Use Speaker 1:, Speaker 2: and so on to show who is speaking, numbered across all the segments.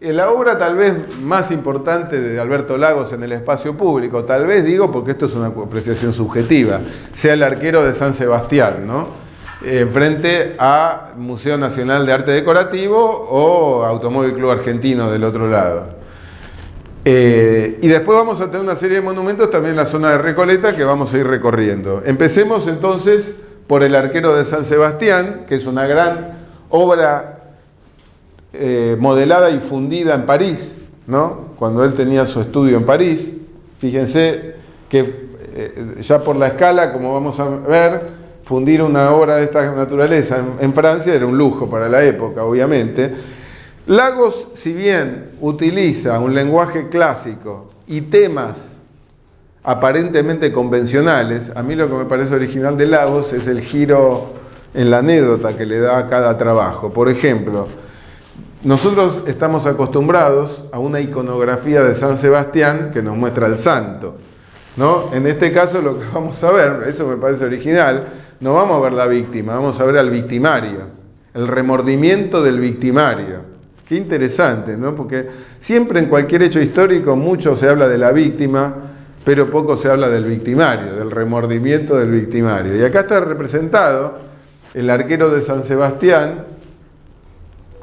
Speaker 1: Eh, La obra tal vez más importante de Alberto Lagos en el espacio público, tal vez digo porque esto es una apreciación subjetiva, sea el arquero de San Sebastián, ¿no? Eh, frente al Museo Nacional de Arte Decorativo o Automóvil Club Argentino del otro lado. Eh, y después vamos a tener una serie de monumentos también en la zona de Recoleta que vamos a ir recorriendo. Empecemos entonces por el arquero de San Sebastián, que es una gran obra eh, modelada y fundida en París, ¿no? Cuando él tenía su estudio en París. Fíjense que eh, ya por la escala, como vamos a ver, fundir una obra de esta naturaleza en, en Francia era un lujo para la época, obviamente. Lagos, si bien utiliza un lenguaje clásico y temas aparentemente convencionales, a mí lo que me parece original de Lagos es el giro en la anécdota que le da a cada trabajo. Por ejemplo, nosotros estamos acostumbrados a una iconografía de San Sebastián que nos muestra al santo. ¿no? En este caso lo que vamos a ver, eso me parece original, no vamos a ver la víctima, vamos a ver al victimario, el remordimiento del victimario. Qué interesante, ¿no? Porque siempre en cualquier hecho histórico mucho se habla de la víctima, pero poco se habla del victimario, del remordimiento del victimario. Y acá está representado el arquero de San Sebastián.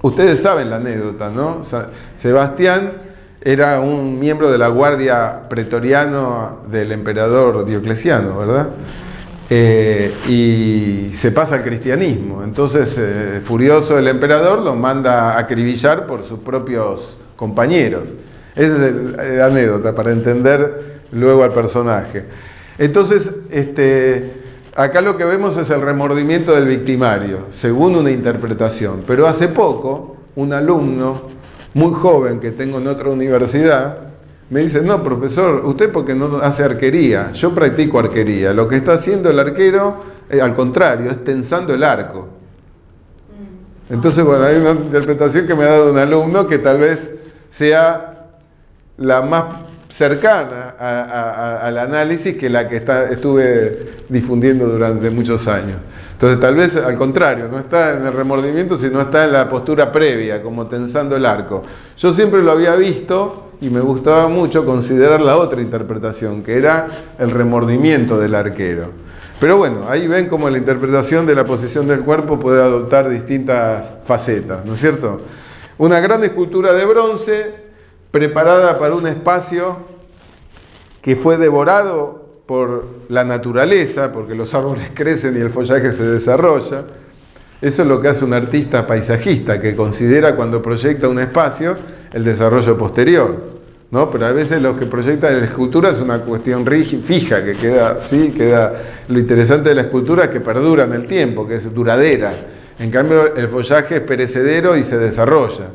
Speaker 1: Ustedes saben la anécdota, ¿no? Sebastián era un miembro de la guardia pretoriana del emperador Diocleciano, ¿verdad? Eh, y se pasa al cristianismo. Entonces, eh, furioso el emperador lo manda a acribillar por sus propios compañeros. Esa es la anécdota para entender luego al personaje. Entonces, este, acá lo que vemos es el remordimiento del victimario, según una interpretación. Pero hace poco, un alumno muy joven que tengo en otra universidad, me dice, no, profesor, usted porque no hace arquería, yo practico arquería. Lo que está haciendo el arquero, eh, al contrario, es tensando el arco. Entonces, bueno, hay una interpretación que me ha dado un alumno que tal vez sea la más cercana al análisis que la que estuve difundiendo durante muchos años. Entonces, tal vez al contrario, no está en el remordimiento, sino está en la postura previa, como tensando el arco. Yo siempre lo había visto y me gustaba mucho considerar la otra interpretación, que era el remordimiento del arquero. Pero bueno, ahí ven cómo la interpretación de la posición del cuerpo puede adoptar distintas facetas, ¿no es cierto? Una gran escultura de bronce preparada para un espacio que fue devorado por la naturaleza, porque los árboles crecen y el follaje se desarrolla. Eso es lo que hace un artista paisajista, que considera cuando proyecta un espacio el desarrollo posterior. ¿no? Pero a veces lo que proyecta la escultura es una cuestión fija, que queda así, queda. Lo interesante de la escultura es que perdura en el tiempo, que es duradera. En cambio, el follaje es perecedero y se desarrolla.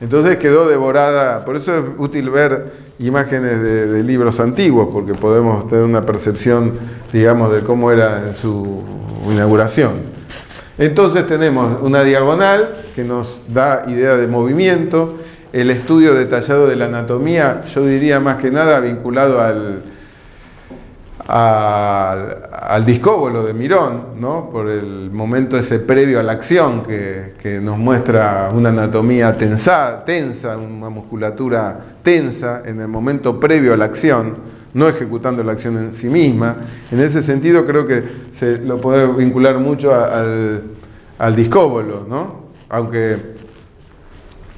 Speaker 1: Entonces quedó devorada, por eso es útil ver imágenes de, libros antiguos, porque podemos tener una percepción, digamos, de cómo era su inauguración. Entonces tenemos una diagonal que nos da idea de movimiento, el estudio detallado de la anatomía, yo diría más que nada vinculado al, al, al discóbolo de Mirón, ¿no? por el momento ese previo a la acción que, que nos muestra una anatomía tensa, tensa, una musculatura tensa en el momento previo a la acción, no ejecutando la acción en sí misma. En ese sentido creo que se lo puede vincular mucho al, al discóbolo, ¿no? aunque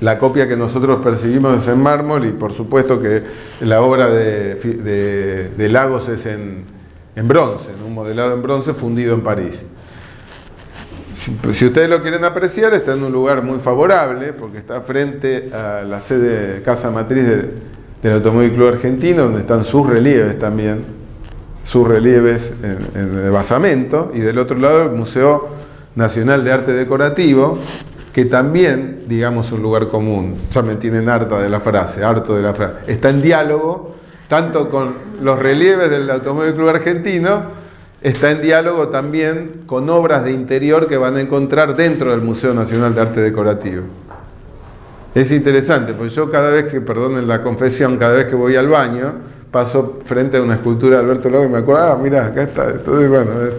Speaker 1: la copia que nosotros percibimos es en mármol y por supuesto que la obra de, Lagos es en, en bronce, ¿no? un modelado en bronce fundido en París. Si, ustedes lo quieren apreciar, está en un lugar muy favorable porque está frente a la sede casa matriz de- del Automóvil Club Argentino, donde están sus relieves también, sus relieves en, en el basamento, y del otro lado el Museo Nacional de Arte Decorativo, que también, digamos, un lugar común, ya me tienen harta de la frase, harto de la frase, está en diálogo tanto con los relieves del Automóvil Club Argentino, está en diálogo también con obras de interior que van a encontrar dentro del Museo Nacional de Arte Decorativo. Es interesante, porque yo cada vez que, perdonen la confesión, cada vez que voy al baño, paso frente a una escultura de Alberto Lobo y me acuerdo, ah, mira, acá está. Entonces, bueno, es-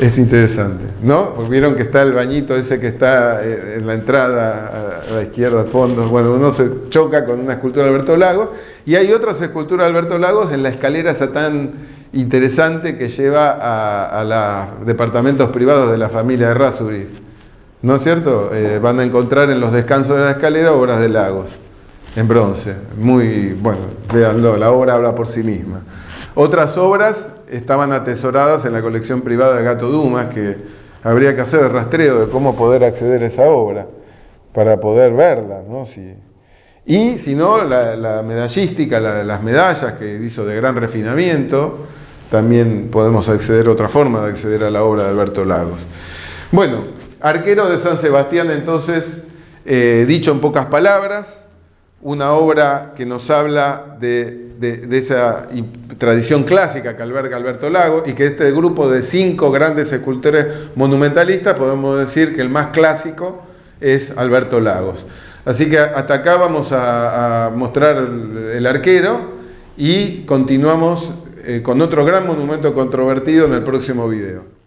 Speaker 1: Es interesante, ¿no? Porque vieron que está el bañito ese que está eh, en la entrada a la izquierda al fondo. Bueno, uno se choca con una escultura de Alberto Lagos y hay otras esculturas de Alberto Lagos en la escalera esa tan interesante que lleva a, los departamentos privados de la familia de Rasuri. ¿No es cierto? Eh, van a encontrar en los descansos de la escalera obras de Lagos en bronce. Muy, bueno, véanlo, la obra habla por sí misma. Otras obras estaban atesoradas en la colección privada de Gato Dumas, que habría que hacer el rastreo de cómo poder acceder a esa obra para poder verla. ¿no? y si no, la, medallística, las medallas que hizo de gran refinamiento, también podemos acceder, otra forma de acceder a la obra de Alberto Lagos. Bueno, arquero de San Sebastián entonces, eh, dicho en pocas palabras, una obra que nos habla de, esa tradición clásica que alberga Alberto Lago y que este grupo de cinco grandes escultores monumentalistas podemos decir que el más clásico es Alberto Lagos. Así que hasta acá vamos a, mostrar el, arquero y continuamos eh, con otro gran monumento controvertido en el próximo video.